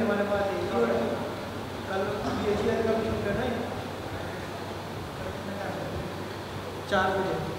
हमारे पास चार बजे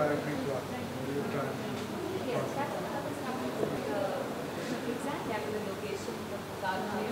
require a green block? Yes, that's what I was talking. The exact location of the